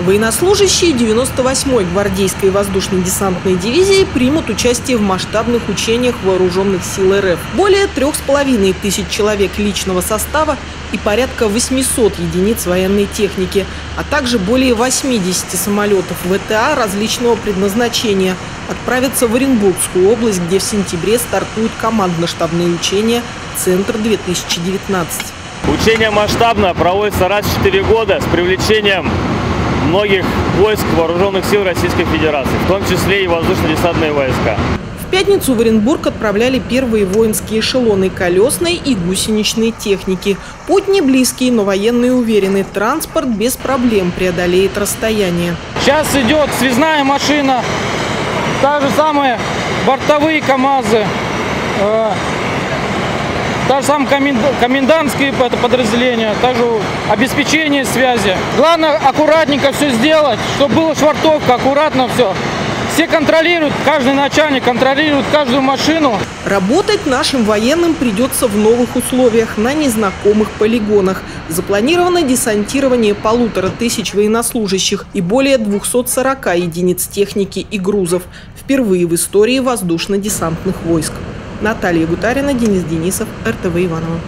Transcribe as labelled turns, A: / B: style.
A: Военнослужащие 98-й гвардейской воздушно-десантной дивизии примут участие в масштабных учениях вооруженных сил РФ. Более трех с половиной тысяч человек личного состава и порядка 800 единиц военной техники, а также более 80 самолетов ВТА различного предназначения отправятся в Оренбургскую область, где в сентябре стартуют командно-штабные учения «Центр-2019».
B: Учение масштабно проводится раз в 4 года с привлечением многих войск вооруженных сил Российской Федерации, в том числе и воздушно-десантные войска.
A: В пятницу в Оренбург отправляли первые воинские эшелоны колесной и гусеничной техники. Путь не близкий, но военные уверены, транспорт без проблем преодолеет расстояние.
C: Сейчас идет связная машина, та же самые бортовые КАМАЗы, э, та же самая комендантские подразделения, также обеспечение связи. Главное аккуратненько все сделать, чтобы была швартовка, аккуратно все. Все контролируют, каждый начальник контролирует каждую машину.
A: Работать нашим военным придется в новых условиях, на незнакомых полигонах. Запланировано десантирование полутора тысяч военнослужащих и более 240 единиц техники и грузов. Впервые в истории воздушно-десантных войск. Наталья Гутарина, Денис Денисов, РТВ Иваново.